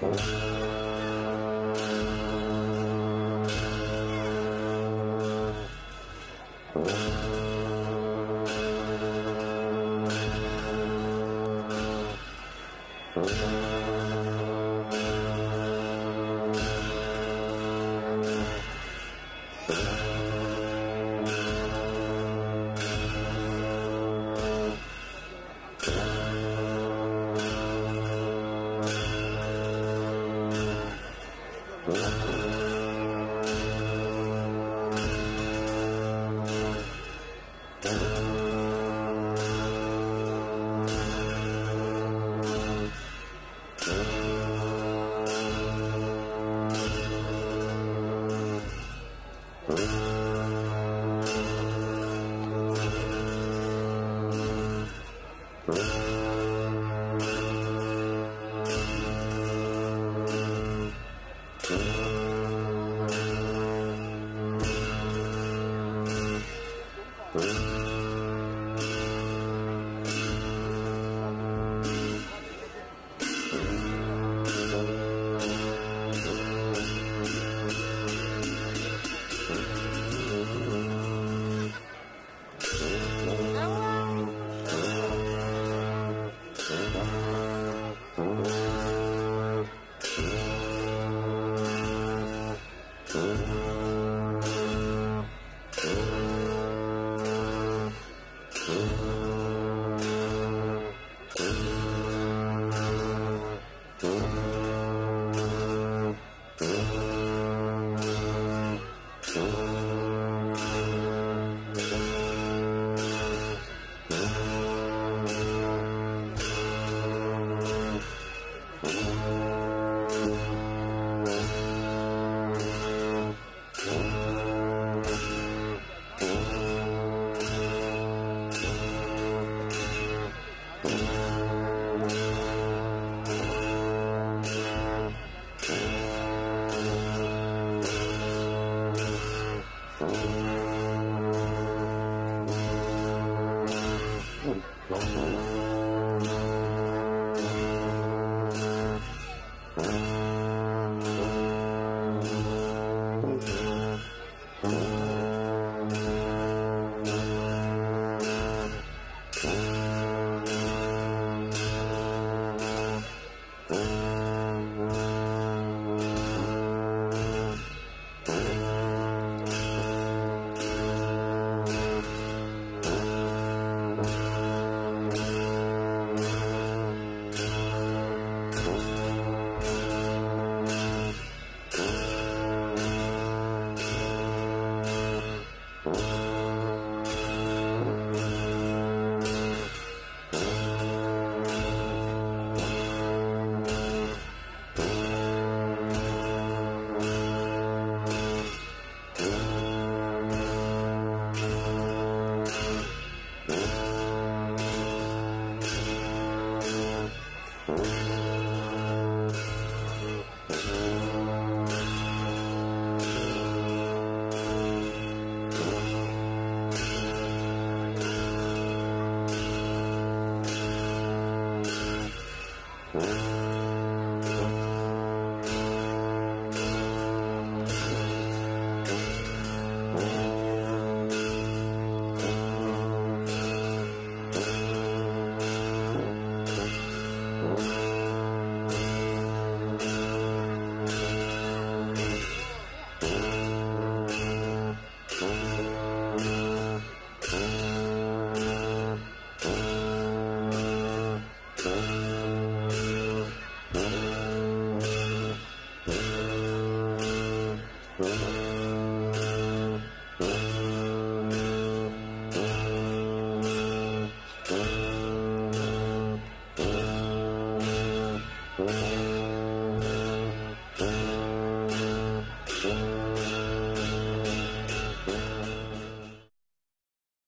Thank Thank Mm-hmm. Uh-huh. Hmm.